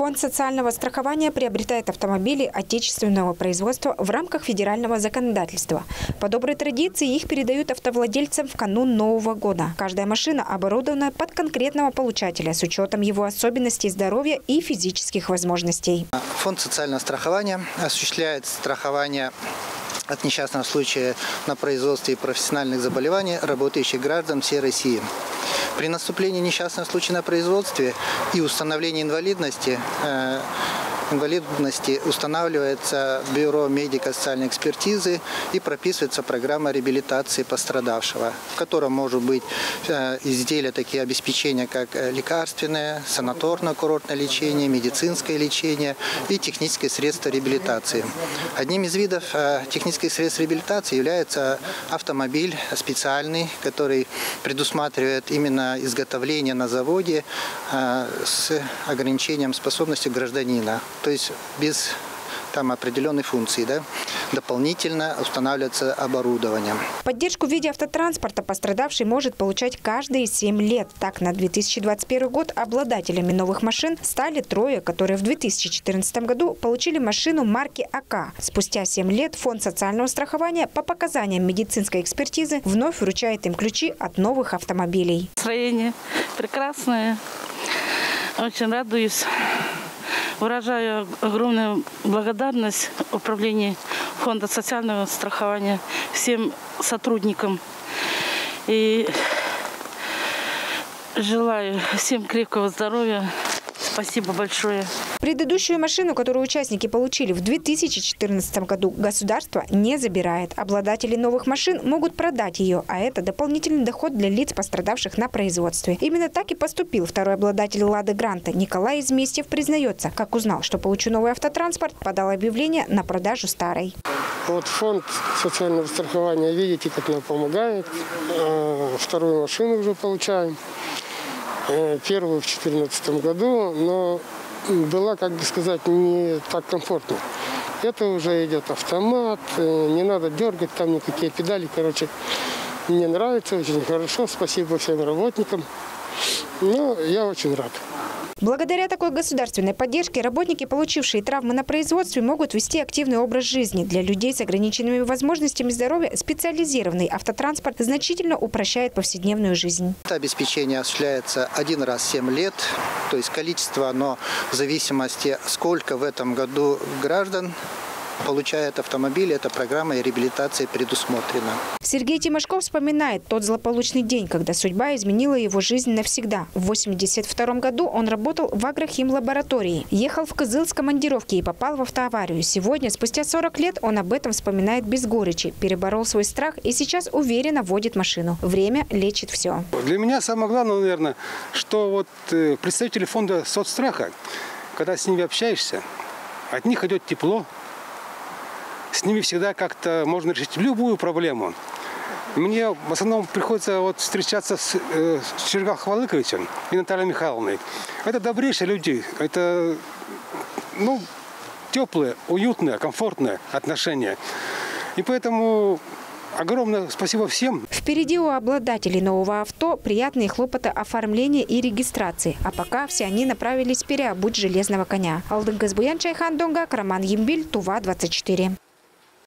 Фонд социального страхования приобретает автомобили отечественного производства в рамках федерального законодательства. По доброй традиции их передают автовладельцам в канун Нового года. Каждая машина оборудована под конкретного получателя с учетом его особенностей здоровья и физических возможностей. Фонд социального страхования осуществляет страхование от несчастного случая на производстве профессиональных заболеваний работающих граждан всей России. При наступлении несчастного случая на производстве и установлении инвалидности э, инвалидности устанавливается бюро медико-социальной экспертизы и прописывается программа реабилитации пострадавшего, в котором может быть э, изделия такие обеспечения, как э, лекарственное, санаторно-курортное лечение, медицинское лечение и технические средства реабилитации. Одним из видов э, технических средств реабилитации является автомобиль специальный, который предусматривает именно изготовление на заводе с ограничением способности гражданина то есть без там определенной функции, да, дополнительно устанавливается оборудование. Поддержку в виде автотранспорта пострадавший может получать каждые 7 лет. Так, на 2021 год обладателями новых машин стали трое, которые в 2014 году получили машину марки АК. Спустя 7 лет Фонд социального страхования по показаниям медицинской экспертизы вновь вручает им ключи от новых автомобилей. Настроение прекрасное. Очень радуюсь. Выражаю огромную благодарность управлению Фонда социального страхования, всем сотрудникам. И желаю всем крепкого здоровья. Спасибо большое. Предыдущую машину, которую участники получили в 2014 году, государство не забирает. Обладатели новых машин могут продать ее, а это дополнительный доход для лиц, пострадавших на производстве. Именно так и поступил второй обладатель «Лады Гранта». Николай Изместьев признается, как узнал, что получу новый автотранспорт, подал объявление на продажу старой. Вот фонд социального страхования, видите, как нам помогает. А, вторую машину уже получаем. Э, первую в 2014 году, но была, как бы сказать, не так комфортно. Это уже идет автомат, э, не надо дергать там никакие педали. Короче, мне нравится, очень хорошо. Спасибо всем работникам. Но я очень рад. Благодаря такой государственной поддержке работники, получившие травмы на производстве, могут вести активный образ жизни. Для людей с ограниченными возможностями здоровья специализированный автотранспорт значительно упрощает повседневную жизнь. Это обеспечение осуществляется один раз в 7 лет, то есть количество, оно в зависимости, сколько в этом году граждан получает автомобиль, эта программа реабилитации предусмотрена. Сергей Тимошков вспоминает тот злополучный день, когда судьба изменила его жизнь навсегда. В 1982 году он работал в агрохим-лаборатории. Ехал в Кызыл с командировки и попал в автоаварию. Сегодня, спустя 40 лет, он об этом вспоминает без горечи, переборол свой страх и сейчас уверенно водит машину. Время лечит все. Для меня самое главное, наверное, что вот э, представители фонда соцстраха, когда с ними общаешься, от них идет тепло, с ними всегда как-то можно решить любую проблему. Мне в основном приходится вот встречаться с, э, с Сергеем Хвалыковичем и Натальей Михайловной. Это добрейшие люди, это ну, теплые, уютные, комфортные отношения. И поэтому Огромное спасибо всем. Впереди у обладателей нового авто приятные хлопоты оформления и регистрации. А пока все они направились переобуть железного коня. Алдын Газбуян Чайхан Донга, Роман Ембиль, Тува, 24.